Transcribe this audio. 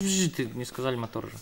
Ты не сказали мотор же.